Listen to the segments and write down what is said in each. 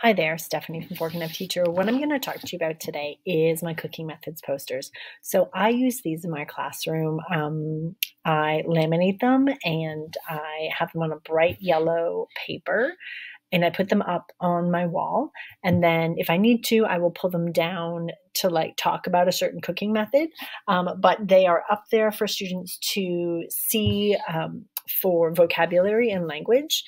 Hi there, Stephanie from Fork and Knife Teacher. What I'm going to talk to you about today is my cooking methods posters. So I use these in my classroom. Um, I laminate them and I have them on a bright yellow paper and I put them up on my wall. And then if I need to, I will pull them down to like talk about a certain cooking method. Um, but they are up there for students to see um, for vocabulary and language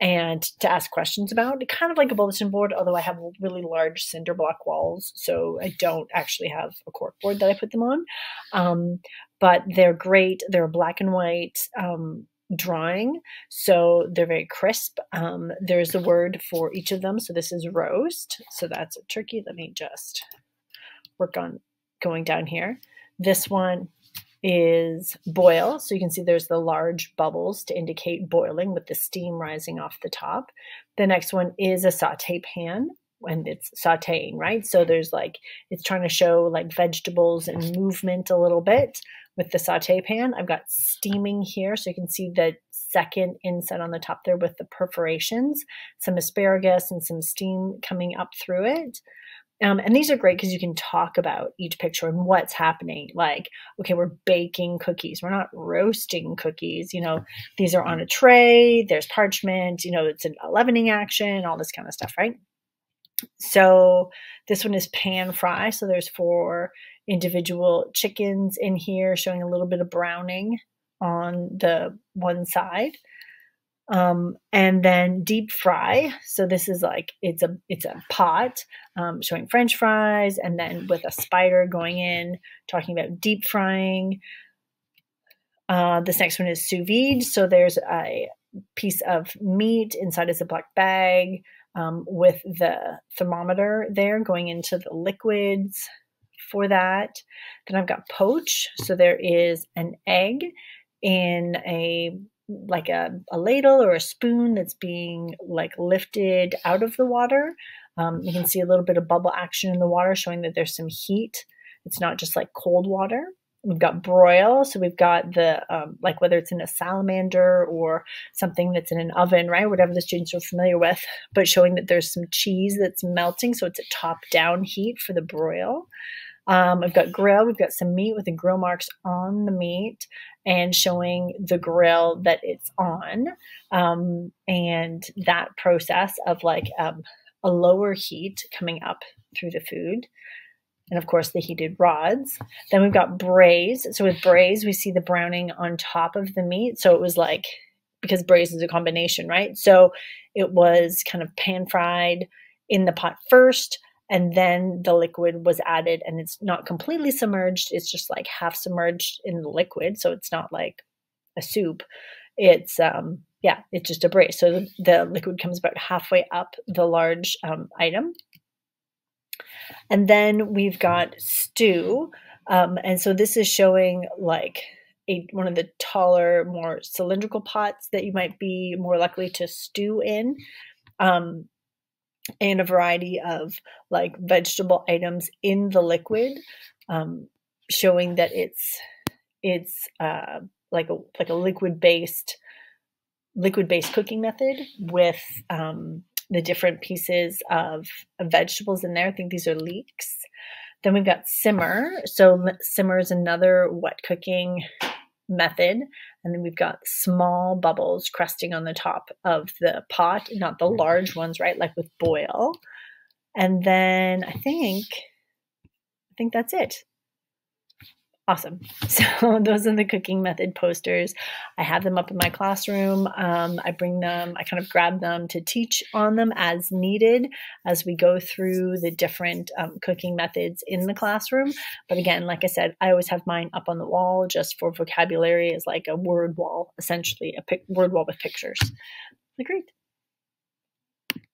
and to ask questions about. Kind of like a bulletin board, although I have really large cinder block walls, so I don't actually have a cork board that I put them on. Um, but they're great. They're black and white. Um, drawing so they're very crisp um, there's a word for each of them so this is roast so that's a turkey let me just work on going down here this one is boil. So you can see there's the large bubbles to indicate boiling with the steam rising off the top. The next one is a saute pan and it's sauteing, right? So there's like, it's trying to show like vegetables and movement a little bit with the saute pan. I've got steaming here. So you can see the second inset on the top there with the perforations, some asparagus and some steam coming up through it. Um, and these are great because you can talk about each picture and what's happening. Like, okay, we're baking cookies. We're not roasting cookies. You know, these are on a tray. There's parchment. You know, it's an leavening action, all this kind of stuff, right? So this one is pan fry. So there's four individual chickens in here showing a little bit of browning on the one side um, and then deep fry. So this is like it's a it's a pot um, showing French fries, and then with a spider going in, talking about deep frying. Uh, this next one is sous vide. So there's a piece of meat inside is a Ziploc bag um, with the thermometer there going into the liquids for that. Then I've got poach. So there is an egg in a like a, a ladle or a spoon that's being like lifted out of the water. Um, you can see a little bit of bubble action in the water showing that there's some heat. It's not just like cold water. We've got broil, so we've got the um, like whether it's in a salamander or something that's in an oven, right? Whatever the students are familiar with, but showing that there's some cheese that's melting, so it's a top-down heat for the broil. Um, I've got grill. We've got some meat with the grill marks on the meat and showing the grill that it's on. Um, and that process of like um, a lower heat coming up through the food. And of course, the heated rods. Then we've got braise. So with braise, we see the browning on top of the meat. So it was like, because braise is a combination, right? So it was kind of pan fried in the pot first and then the liquid was added and it's not completely submerged it's just like half submerged in the liquid so it's not like a soup. It's um yeah it's just a braise. So the, liquid comes about halfway up the large um, item. And then we've got stew um, and so this is showing like a, one of the taller more cylindrical pots that you might be more likely to stew in. Um, and a variety of like vegetable items in the liquid, um, showing that it's it's uh, like a like a liquid based liquid based cooking method with um, the different pieces of, of vegetables in there. I think these are leeks. Then we've got simmer. So simmer is another wet cooking method. And then we've got small bubbles crusting on the top of the pot, not the large ones, right? Like with boil. And then I think, I think that's it. Awesome. So those are the cooking method posters. I have them up in my classroom. Um, I bring them, I kind of grab them to teach on them as needed as we go through the different um, cooking methods in the classroom. But again, like I said, I always have mine up on the wall just for vocabulary as like a word wall, essentially a word wall with pictures. Great.